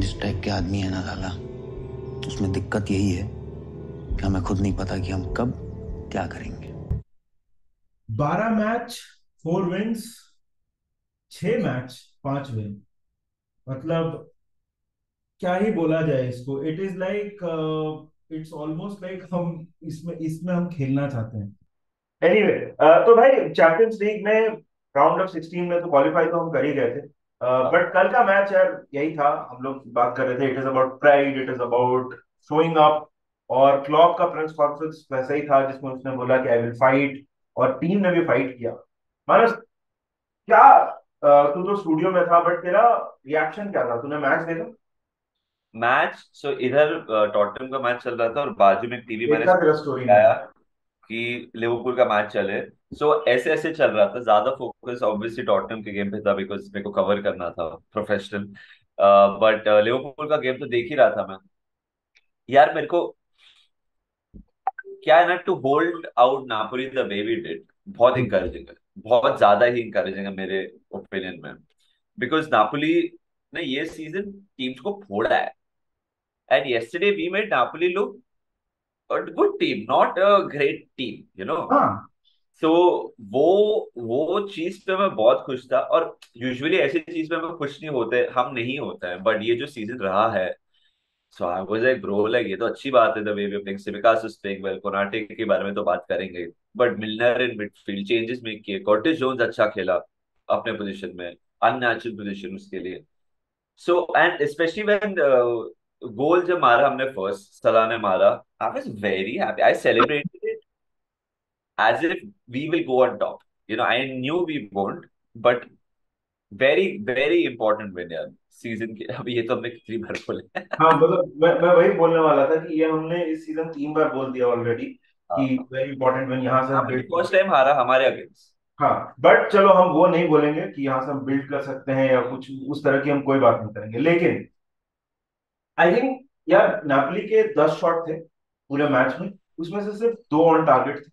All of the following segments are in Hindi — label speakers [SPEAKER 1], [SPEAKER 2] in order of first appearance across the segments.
[SPEAKER 1] जिस टाइप के आदमी है ना लाला। उसमें दिक्कत यही है कि हमें खुद नहीं पता कि हम कब क्या करेंगे।
[SPEAKER 2] बारह मैच फोर विंस छह मैच पाँच विन मतलब क्या ही बोला जाए इसको। It is like it's almost like हम इसमें इसमें हम खेलना चाहते हैं। एनीवे anyway, uh, तो भाई चैंपियंस लीग में राउंड ऑफ़ 16 में तो क्वालिफाई तो हम कर ही गए थे। बट uh, कल का मैच यार यही था। हम लोग बात कर रहे थे it is about pride it is about showing up और क्लॉप का प्रेस कॉन्फ्रेंस वैसा ही था जिसमें उसने बोला कि आई विल फाइट और टीम ने भी फाइट किया। मानस क्या uh, तू तो स्टूडियो में था बट तेरा रिएक्शन क्या था? तूने मैच देखा?
[SPEAKER 3] मैच सो इधर टॉटनम का मैच चल रहा था और बाजू में टीवी मैंने आया कि लिवरपूल का मैच चले। सो so, ऐसे ऐसे चल रहा था। ज़्यादा फोकस ऑब्वियसली टॉटनम के गेम पे था बिकॉज़ मेरे को कवर करना था प्रोफेशनल बट लिवरपूल का गेम तो देख ही रहा था मैं। यार मेरे को क्या है ना to hold out Napoli the way we did बहुत इंकरेजिंग है। बहुत ज़्यादा ही इंकरेजिंग है मेरे ओपिनियन में। बिकॉज़ नापोली ने ये सीज़न टीम्स को फोड़ा है। And yesterday we made Napoli look a good team, not a great team, you हाँ. So, वो वो चीज़ पे मैं बहुत खुश था और यूजुअली ऐसी चीज़ पे मैं खुश नहीं होते, हम नहीं होते हैं। बट ये जो सीज़न रहा है so I was like bro like ये तो अच्छी बात है the way we playing Tsimikas is playing well Konate के बारे में तो बात करेंगे। But Milner in midfield changes make किए। कॉर्टिस जोन्स अच्छा खेला अपने पोजीशन में अननेचुरल पोजीशन उसके लिए। So and specially when goal जब मारा हमने फ़र्स्ट सलाह ने मारा I was very happy I celebrated as if we will go on top you know I knew we won't but very very important win यार सीज़न के अब ये तो हमने कितनी बार बोले
[SPEAKER 2] हाँ। मतलब मैं मैं वही बोलने वाला था कि ये हमने इस सीज़न तीन बार बोल दिया ऑलरेडी कि वेरी इंपॉर्टेंट विन यहाँ से हम
[SPEAKER 3] फ़र्स्ट टाइम हारा हमारे अगेंस्ट
[SPEAKER 2] हाँ बट चलो हम वो नहीं बोलेंगे कि यहाँ से हम बिल्ड कर सकते हैं या कुछ उस तरह की हम कोई बात नहीं करेंगे। लेकिन आई थिंक यार नापली के दस शॉट थे पूरे मैच में उसमें से सिर्फ़ दो ऑन टारगेट थे।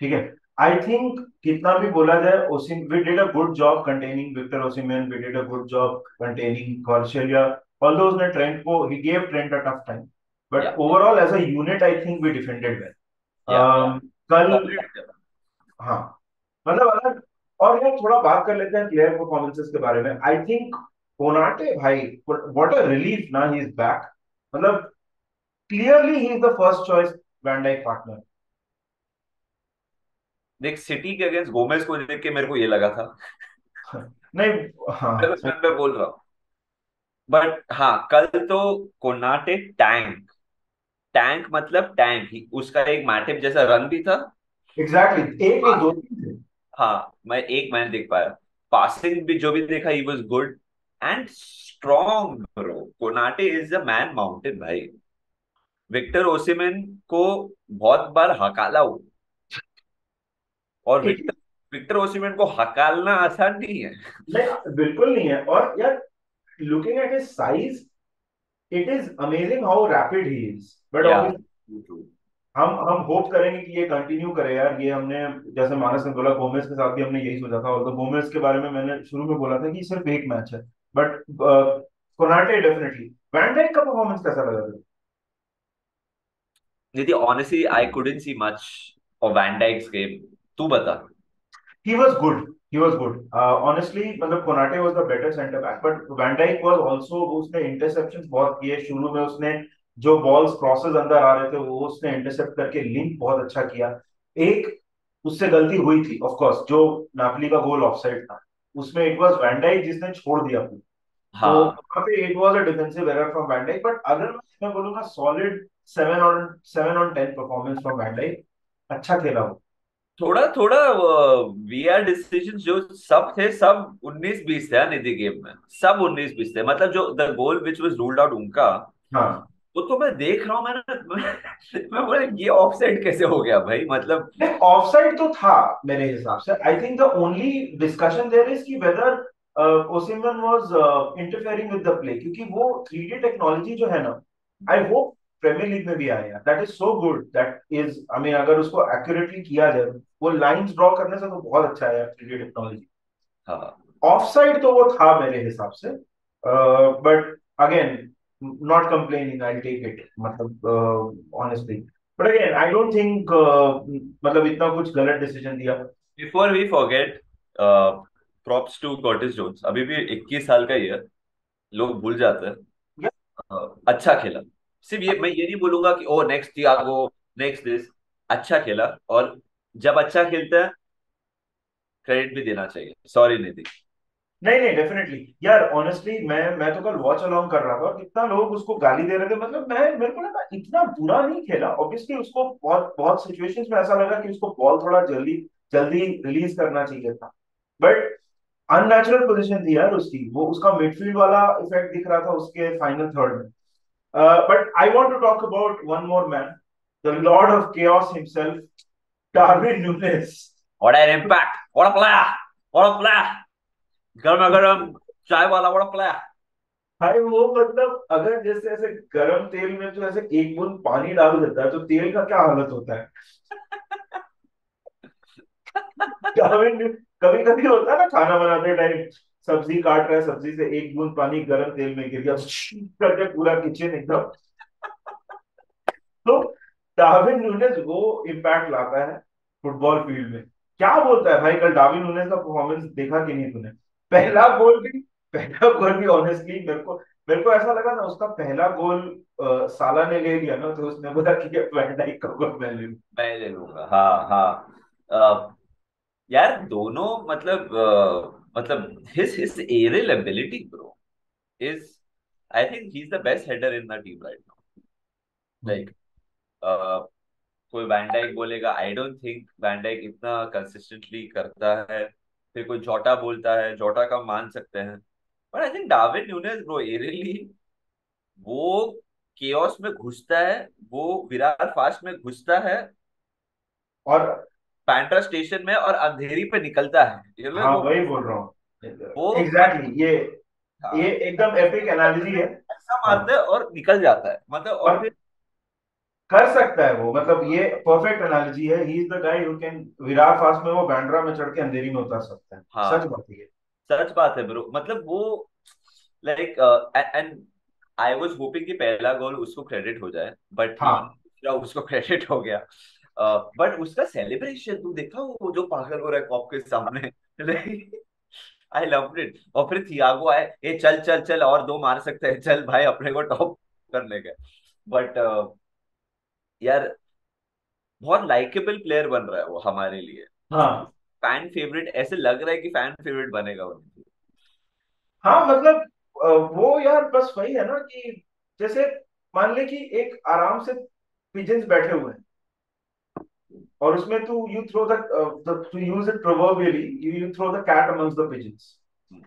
[SPEAKER 2] ठीक है? आई थिंक कितना भी बोला जाए ओसिम we did a good job containing Victor Osimhen we did a good job containing Kvaratskhelia although उसने ट्रेंड को ही gave Trent a tough time but overall as a unit I think we defended well कल हाँ। मतलब अगर और यार थोड़ा बात कर लेते हैं प्लेयर परफॉर्मेंसेस के बारे में। आई थिंक कोनाटे भाई व्हाट अ रिलीफ ना ही इज़ बैक मतलब clearly he is the first choice van Dijk partner
[SPEAKER 3] देख सिटी के अगेंस्ट गोमेज को देख के मेरे को ये लगा था।
[SPEAKER 2] नहीं हाँ।
[SPEAKER 3] मैं बोल रहा हूँ। बट हाँ कल तो कोनाटे टैंक टैंक मतलब टैंक ही। उसका एक मैटिप जैसा रन भी था।
[SPEAKER 2] Exactly exactly. एक नहीं दो
[SPEAKER 3] हाँ मैं एक मैच देख पाया। पासिंग भी जो भी देखा he was good and strong bro Konate is the man mountain भाई। विक्टर ओसिमेन को बहुत बार हकाला हो और विक्टर विक्टर ओसिमेन को हकालना आसान नहीं है।
[SPEAKER 2] नहीं बिल्कुल नहीं है। और यार looking at his size it is amazing how rapid he is but हम हम होप करेंगे कि ये कंटिन्यू करे यार। ये हमने जैसे मानस ने बोला गोमेस के साथ भी हमने यही सोचा था। और तो गोमेस के बारे में मैंने शुरू में बोला था कि सिर्फ़ एक मैच है। बट कोनाटे डेफिनेटली वैन का परफॉर्मेंस कैसा लगा तुझे?
[SPEAKER 3] Nidhi honestly I couldn't see much of van Dijk's game तू बता।
[SPEAKER 2] He was good. He was good. Uh, honestly मतलब Konate was the better center back but van Dijk was also उसने इंटरसेप्शंस बहुत किए। शुरू में उसने जो बॉल्स क्रॉसेस अंदर आ रहे थे वो उसने इंटरसेप्ट करके लिंक बहुत अच्छा किया। एक उससे गलती हुई थी ऑफ़ कोर्स जो नापली का गोल ऑफसाइड था। उसमें इट वाज वैंडाइक जिसने छोड़ दिया पूरा। हाँ। तो वहाँ पे it was a defensive error from van Dijk but अगर मैं बोलूँगा solid 7 on 7 on 10 performance from van Dijk अच्छा खेला वो।
[SPEAKER 3] थोड़ा थोड़ा वीआर डिसीज़न जो सब थे सब 19 20 थे निधि गेम में। सब 19 20 थे। मतलब जो the goal which was ruled out उनका हाँ। वो तो मैं देख रहा हूँ मैंने मैं बोला ये ऑफसाइड कैसे हो गया भाई? मतलब
[SPEAKER 2] ऑफसाइड तो था मेरे हिसाब से। I think the only discussion there is कि whether Osimhen was interfering with the play क्योंकि वो 3D टेक्नोलॉजी जो है ना आई होप प्रीमियर लीग में भी आया that is so good that is I mean अगर उसको एक्यूरेटली किया जाए वो लाइंस ड्रॉ करने से तो बहुत अच्छा है 3D टेक्नोलॉजी हाँ। ऑफसाइड तो वो था मेरे हिसाब से but again not complaining i'll take it मतलब but again i don't think uh, मतलब इतना कुछ गलत डिसीज़न दिया।
[SPEAKER 3] Before we forget props to Curtis Jones अभी भी 21 साल का ही है लोग भूल जाते हैं।
[SPEAKER 2] Yeah.
[SPEAKER 3] uh, अच्छा खेला। सिर्फ़ ये मैं ये नहीं बोलूँगा कि oh next Thiago next this अच्छा खेला और जब अच्छा खेलता है क्रेडिट भी देना चाहिए। सॉरी निधि।
[SPEAKER 2] नहीं नहीं डेफिनेटली यार ऑनेस्टली मैं मैं तो कल वॉच अलोंग कर रहा था और कितना लोग उसको गाली दे रहे थे। मतलब मैं, मेरे को लगा इतना बुरा नहीं खेला। ऑब्वियसली उसको बहुत बहुत सिचुएशंस में ऐसा लगा कि उसको बॉल थोड़ा जल्दी जल्दी रिलीज़ करना चाहिए था। बट अननेचुरल पोजीशन थी यार उसकी। वो, उसका मिडफील्ड वाला इफ़ेक्ट दिख रहा था उसके फाइनल थर्ड में। But I want to talk about one more man the lord of chaos himself Darwin Nunez
[SPEAKER 3] What an impact! What a player! What a player! गर्मा गर्म चाय वाला what a player!
[SPEAKER 2] भाई वो मतलब अगर जैसे ऐसे गरम तेल में जो ऐसे एक बूंद पानी डाल देता है तो तेल का क्या हालत होता है कभी कभी होता है ना खाना बनाते टाइम सब्ज़ी काट रहा है सब्ज़ी से एक बूंद पानी गरम तेल में गिर गया करके पूरा किचन एकदम तो डार्विन नूनेज वो इम्पैक्ट लाता है फुटबॉल फ़ील्ड में। क्या बोलता है भाई? कल डार्विन नूनेज का परफॉर्मेंस देखा कि नहीं तूने? पहला गोल भी पहला गोल भी ऑनेस्टली मेरे को मेरे को ऐसा लगा ना उसका पहला गोल आ, साला ने ले लिया ना तो उसने बोला कि वैन डाइक का गोल मैं ले
[SPEAKER 3] मैं ले लूँगा हाँ हाँ। यार दोनों मतलब अ, मतलब his his aerial ability bro is I think he's the best header in the team right now like अ, कोई वैन डाइक बोलेगा I don't think Van Dijk इतना कंसिस्टेंटली करता है। फिर कोई जोटा बोलता है जोटा का मान सकते हैं। But I think Darwin Nunez bro aerially वो केओस में घुसता है वो विरार फास्ट में घुसता है।
[SPEAKER 2] और
[SPEAKER 3] पैंट्रा स्टेशन में और अंधेरी पे निकलता है। ये
[SPEAKER 2] हाँ
[SPEAKER 3] वो?
[SPEAKER 2] वही बोल रहा हूँ।
[SPEAKER 3] वो
[SPEAKER 2] एग्जैक्टली ये
[SPEAKER 3] हाँ,
[SPEAKER 2] ये एकदम एपिक एनालिजी है।
[SPEAKER 3] ऐसा मारता है और निकल जाता है। मतलब और
[SPEAKER 2] और
[SPEAKER 3] फिर
[SPEAKER 2] कर सकता है वो। मतलब ये परफेक्ट एनालिजी है। He is the guy who can Virar fast में वो बैंड्रा में चढ़ के अंधेरी में उतर सकता है।
[SPEAKER 3] हाँ।
[SPEAKER 2] सच बात है
[SPEAKER 3] सच बात है ब्रो मतलब वो like and I was hoping कि पहला गोल उसको क्रेडिट हो जाए बट
[SPEAKER 2] हाँ।
[SPEAKER 3] उसको क्रेडिट हो गया। बट uh, उसका सेलिब्रेशन तू देखा वो जो पागल हो रहा है कॉप के सामने? आई लव इट और फिर थियागो आए ए चल चल चल और दो मार सकते हैं। चल भाई अपने को टॉप करने का। बट यार बहुत लाइकेबल प्लेयर बन रहा है वो हमारे लिए।
[SPEAKER 2] हाँ।
[SPEAKER 3] फ़ैन फेवरेट ऐसे लग रहा है कि फ़ैन फेवरेट बनेगा वो।
[SPEAKER 2] हाँ मतलब वो यार बस वही है ना कि जैसे मान ले कि एक आराम से पिजन्स बैठे हुए हैं। और उसमें तू you throw the to use it proverbially you you throw the cat amongst the pigeons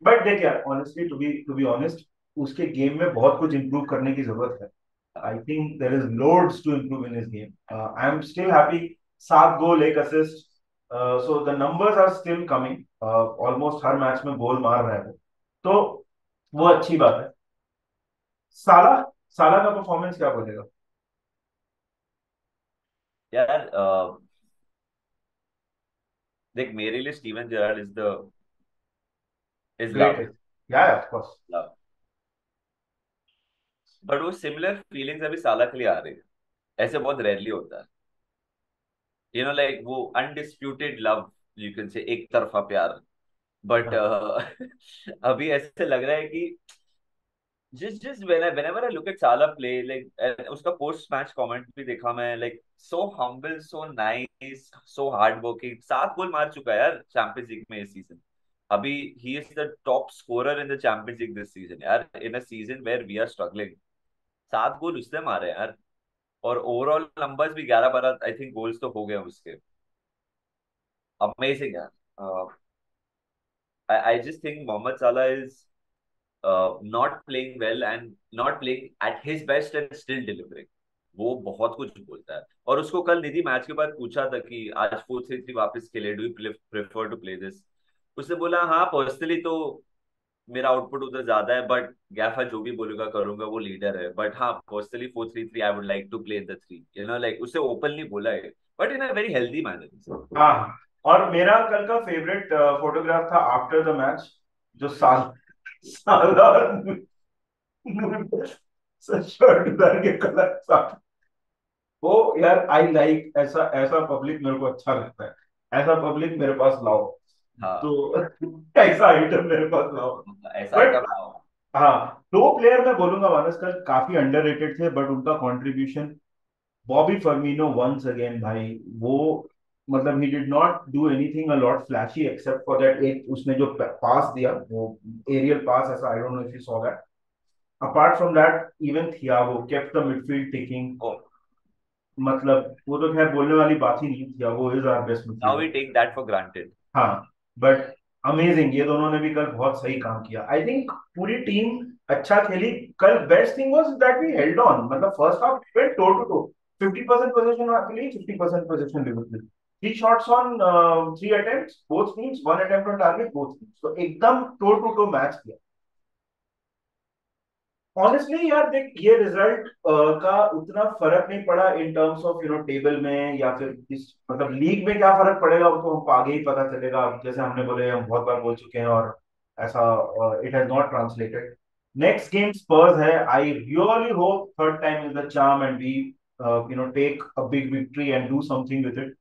[SPEAKER 2] but देख यार honestly to be to be honest उसके गेम में बहुत कुछ इंप्रूव करने की ज़रूरत है। I think there is loads to improve in his game I am still happy सात गोल एक assist so the numbers are still coming almost her match में गोल मार रहा है वो। तो वो अच्छी बात है। साला साला का परफॉर्मेंस क्या बोलेगा?
[SPEAKER 3] यार अ, देख मेरे लिए Steven Gerrard is the is love
[SPEAKER 2] या ऑफ़ कोर्स
[SPEAKER 3] लव बट वो सिमिलर फीलिंग्स अभी साला के लिए आ रही है। ऐसे बहुत रेयरली होता है। यू नो लाइक वो undisputed love you can say एक तरफा प्यार। बट हाँ। uh, अभी ऐसे लग रहा है कि जिस जिस when I whenever I look at Salah play like उसका पोस्ट मैच कमेंट भी देखा मैं like so humble so nice so hard working सात गोल मार चुका है यार चैंपियंस लीग में इस सीज़न अभी he is the top scorer in the Champions League this season यार in a season where we are struggling सात गोल उसने मारे यार। और ओवरऑल नंबर्स भी ग्यारह बारह आई थिंक गोल्स तो हो गए उसके। अमेजिंग यार। आई just think Mohamed Salah is not playing well and not playing at his best and still delivering वो बहुत कुछ बोलता है। और उसको कल निधि मैच के बाद पूछा था कि आज फोर थ्री थ्री वापस खेले। Do prefer to play this उसने बोला हाँ पर्सनली तो मेरा आउटपुट उधर ज़्यादा है बट गैफा जो भी बोलेगा, करूँगा, वो लीडर है। बट हाँ personally four three three I would like to play the three you know like उससे ओपनली बोला है। But in a very healthy manner
[SPEAKER 2] हाँ और मेरा कल का फेवरेट फोटोग्राफ था आफ्टर द मैच जो साल शर्ट उतार के कलर साफ़। वो यार आई लाइक ऐसा ऐसा पब्लिक मेरे को अच्छा लगता है। ऐसा पब्लिक मेरे पास लाओ।
[SPEAKER 3] हाँ।
[SPEAKER 2] तो ऐसा आइटम मेरे पास लाओ
[SPEAKER 3] ऐसा
[SPEAKER 2] बट
[SPEAKER 3] कब
[SPEAKER 2] हाँ। दो प्लेयर मैं बोलूँगा मानस कल काफ़ी अंडररेटेड थे बट उनका contribution Bobby Firmino once again भाई वो मतलब he did not do anything a lot flashy except for that एक उसने जो पास दिया वो एरियल पास ऐसा I don't know if you saw that apart from that even Thiago kept the midfield ticking मतलब वो तो खैर बोलने वाली बात ही नहीं Thiago is our best
[SPEAKER 3] now we take that for granted
[SPEAKER 2] हाँ। बट अमेजिंग ये दोनों ने भी कल बहुत सही काम किया। आई थिंक पूरी टीम अच्छा खेली। कल best thing was that we held on मतलब फ़र्स्ट हाफ़ फिर toe to fifty percent position fifty percent position three shots on three attempt both means one attempt on target both means तो एकदम टो टू टो मैच किया। ऑनेस्टली यार, देख, ये रिज़ल्ट का उतना फ़र्क नहीं पड़ा in terms of you know table में या फिर इस मतलब लीग में क्या फ़र्क पड़ेगा, वो तो हमको आगे ही पता चलेगा। जैसे हमने बोले, हम बहुत बार बोल चुके हैं और ऐसा it has not translated next game Spurs है। I really hope third time is the charm and we you know take a big victory and do something with it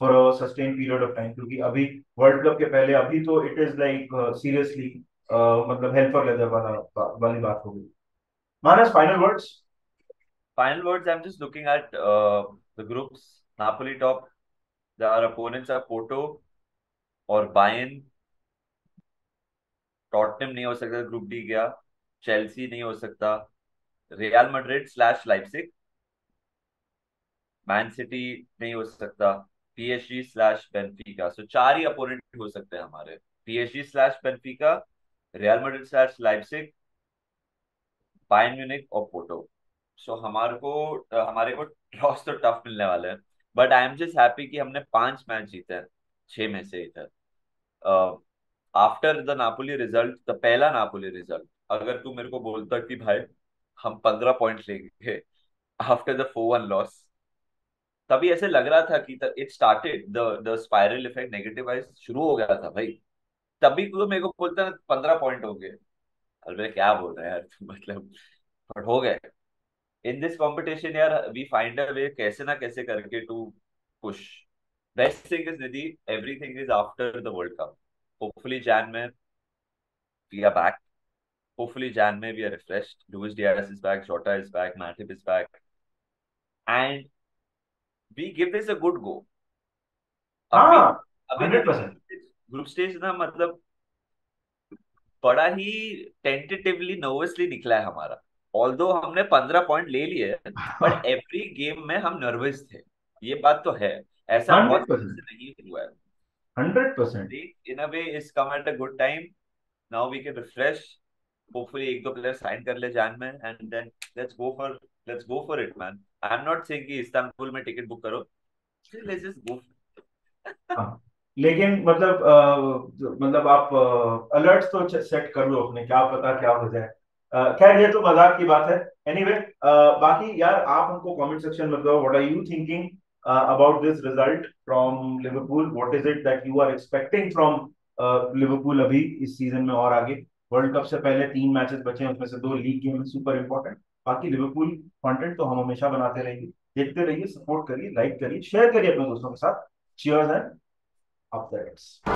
[SPEAKER 2] for a sustain period of time क्योंकि अभी वर्ल्ड कप के पहले, अभी तो इट इज़ लाइक सीरियसली मतलब हेल्प फॉर लेदर वाला, वाली बात हो गई। Manas, final words.
[SPEAKER 3] Final words, I'm just looking at uh, the groups. Napoli top. Our opponents are Porto और Bayern. टॉटनम नहीं हो सकता ग्रुप डी गया चेल्सी नहीं हो सकता Real Madrid slash Leipzig Man City नहीं हो सकता पीएसजी स्लैश बेनफिका सो चार ही अपोनेंट हो सकते हैं हमारे PSG slash Benfica Real Madrid slash Leipzig Bayern Munich और पोर्टो सो हमारे को हमारे को ड्रॉस तो टफ मिलने वाले हैं. But I am just happy कि हमने पाँच मैच जीते हैं. छह में से इधर. After the Napoli result the पहला नापोली रिज़ल्ट अगर तू मेरे को बोलता कि भाई, हम पंद्रह पॉइंट लेंगे after the four one loss तभी ऐसे लग रहा था कि it started the the spiral effect negative wise शुरू हो गया था भाई. तभी तो मेरे को बोलता ना, पंद्रह पॉइंट हो गए अरे क्या बोल रहा है यार? मतलब बट हो गए। इन दिस कंपटीशन यार वी फाइंड अ वे कैसे ना कैसे करके to push best thing is Nidhi everything is after the world cup hopefully Jan में we are back hopefully Jan में we are refreshed Luis Diaz is back Jota is back Matip is back and we give this a good go
[SPEAKER 2] हाँ
[SPEAKER 3] अभी
[SPEAKER 2] हंड्रेड परसेंट
[SPEAKER 3] ग्रुप स्टेज ना मतलब बड़ा ही टेंटेटिवली नर्वसली निकला है हमारा। ऑल्दो हमने पंद्रह पॉइंट ले लिए बट एवरी गेम में हम नर्वस थे। ये बात तो है। ऐसा बहुत नहीं हुआ है।
[SPEAKER 2] Hundred percent
[SPEAKER 3] in a way is come at a good time now we can refresh hopefully एक दो प्लेयर साइन कर ले जान में and then let's go for let's go for it man I am not saying कि इस्तांबुल में टिकट बुक करो। लेट्स जस्ट गो
[SPEAKER 2] हाँ। लेकिन मतलब अ, मतलब आप अलर्ट तो सेट कर लो अपने क्या पता क्या हो जाए। खैर ये तो मज़ाक की बात है। एनीवे anyway, बाकी यार आप हमको कमेंट सेक्शन में बताओ what are you thinking about this result from Liverpool what is it that you are expecting from Liverpool अभी इस सीज़न में और आगे? वर्ल्ड कप से पहले तीन मैचेस बचे हैं उसमें से दो लीग गेम सुपर इंपॉर्टेंट बाकी लिवरपूल कंटेंट तो हम हमेशा बनाते रहेंगे देखते रहिए सपोर्ट करिए लाइक करिए शेयर करिए अपने दोस्तों के साथ। Cheers and of the.